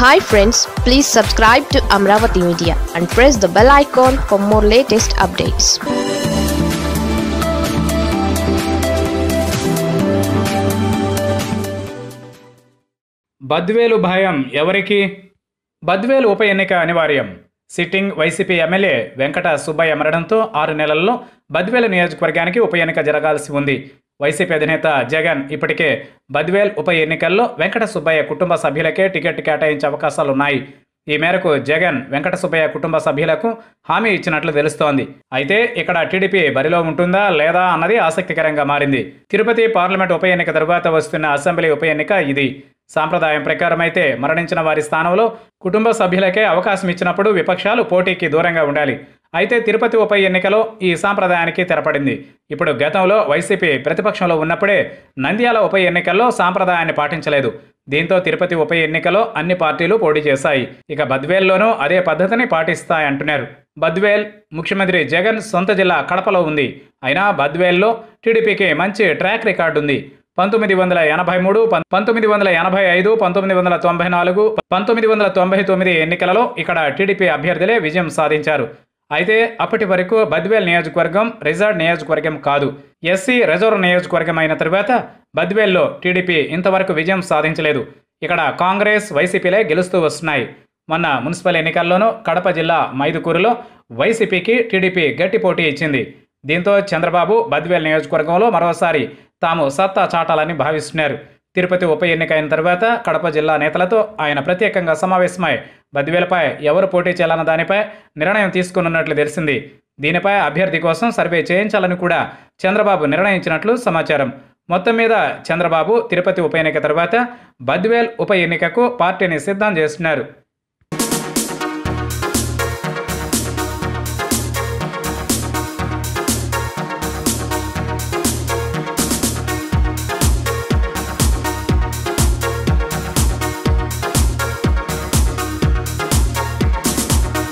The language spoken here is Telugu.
Hi friends please subscribe to Amaravati media and press the bell icon for more latest updates Badvel భయం ఎవరికి? బద్వేలు ఉప ఎన్నిక అనివార్యం. Sitting YCP MLA Venkata Subbaiah మరణంతో ఆరు నెలల్లో బద్వేలు నియోజకవర్గానికి ఉప ఎన్నిక జరగాల్సి ఉంది. వైసీపీ అధినేత జగన్ ఇప్పటికే బద్వేల్ ఉప ఎన్నికల్లో వెంకట సుబ్బయ్య కుటుంబ సభ్యులకే టికెట్ కేటాయించే అవకాశాలున్నాయి. ఈ మేరకు జగన్ వెంకట సుబ్బయ్య కుటుంబ సభ్యులకు హామీ ఇచ్చినట్లు తెలుస్తోంది. అయితే ఇక్కడ టీడీపీ బరిలో ఉంటుందా లేదా అన్నది ఆసక్తికరంగా మారింది. తిరుపతి పార్లమెంట్ ఉప ఎన్నిక తరువాత వస్తున్న అసెంబ్లీ ఉప ఎన్నిక ఇది. సాంప్రదాయం ప్రకారం అయితే మరణించిన వారి స్థానంలో కుటుంబ సభ్యులకే అవకాశం ఇచ్చినప్పుడు విపక్షాలు పోటీకి దూరంగా ఉండాలి. అయితే తిరుపతి ఉప ఎన్నికలో ఈ సాంప్రదాయానికి తెరపడింది. ఇప్పుడు గతంలో వైసీపీ ప్రతిపక్షంలో ఉన్నప్పుడే నంద్యాల ఉప ఎన్నికల్లో సాంప్రదాయాన్ని పాటించలేదు. దీంతో తిరుపతి ఉప ఎన్నికలో అన్ని పార్టీలు పోటీ చేశాయి. ఇక బద్వేల్లోనూ అదే పద్ధతిని పాటిస్తాయంటున్నారు. బద్వేల్ ముఖ్యమంత్రి జగన్ సొంత జిల్లా కడపలో ఉంది. అయినా బద్వేల్లో టీడీపీకి మంచి ట్రాక్ రికార్డు ఉంది. పంతొమ్మిది వందల ఎనభై మూడు పం- పంతొమ్మిది వందల ఎనభై ఐదు పంతొమ్మిది వందల తొంభై నాలుగు పంతొమ్మిది వందల తొంభై తొమ్మిది ఎన్నికలలో ఇక్కడ టీడీపీ అభ్యర్థులే విజయం సాధించారు. అయితే అప్పటి వరకు బద్వేల్ నియోజకవర్గం రిజర్వ్ నియోజకవర్గం కాదు. ఎస్సీ రిజర్వ్ నియోజకవర్గం అయిన తరువాత బద్వేల్లో టీడీపీ ఇంతవరకు విజయం సాధించలేదు. ఇక్కడ కాంగ్రెస్ వైసీపీలే గెలుస్తూ వస్తున్నాయి. మొన్న మున్సిపల్ ఎన్నికల్లోనూ కడప జిల్లా మైదుకూరులో వైసీపీకి టీడీపీ గట్టి పోటీ ఇచ్చింది. దీంతో చంద్రబాబు బద్వేల్ నియోజకవర్గంలో మరోసారి తాము సత్తా చాటాలని భావిస్తున్నారు. తిరుపతి ఉప ఎన్నిక అయిన తర్వాత కడప జిల్లా నేతలతో ఆయన ప్రత్యేకంగా సమావేశమై బద్వేలపై ఎవరు పోటీ చేయాలన్న దానిపై నిర్ణయం తీసుకున్నట్లు తెలిసింది. దీనిపై అభ్యర్థి కోసం సర్వే చేయించాలని కూడా చంద్రబాబు నిర్ణయించినట్లు సమాచారం. మొత్తం మీద చంద్రబాబు తిరుపతి ఉప ఎన్నిక తర్వాత బద్వేల్ ఉప ఎన్నికకు పార్టీని సిద్ధం చేస్తున్నారు